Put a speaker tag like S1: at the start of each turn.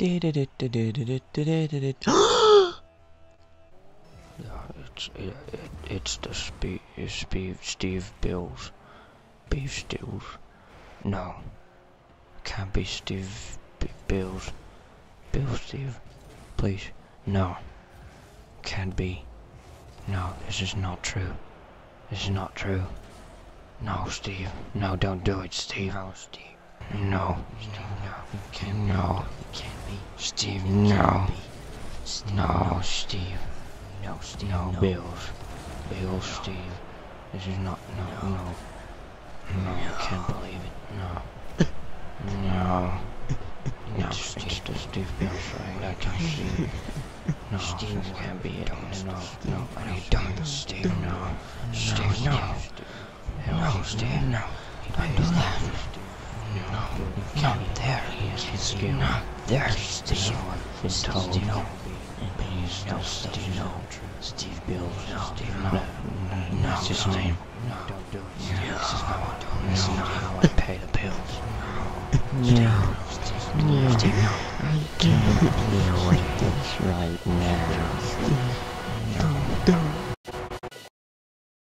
S1: it's it, it, it's the Steve Steve Steve Bills beef stews. No, can't be Steve B Bills. Bill Steve, please. No, can't be. No, this is not true. This is not true. No, Steve. No, don't do it, Steve. No, Steve. No. Steve, no. Can't. No. You can't be. Steve, no. Steve, no, Steve. No, Steve. No, no. Bills. Bills. Steve. This is not. No, no. No. I can't believe it. No. No. No, it's, it's Steve Bills, right? I can't see it. No, Steve can't be it. No, no, no, you don't, Steve. No, Steve, no. No, Steve, no. Don't do that. No, not there. Steve, no. There, Steve. Told. No. Please, no, Steve, no. Steve Bills, no. Steve, no. No, that's his name. No, don't do it. Steve. This is not, this is not how I pay the bills.
S2: No. No, Steve, no. I can't deal with this right now.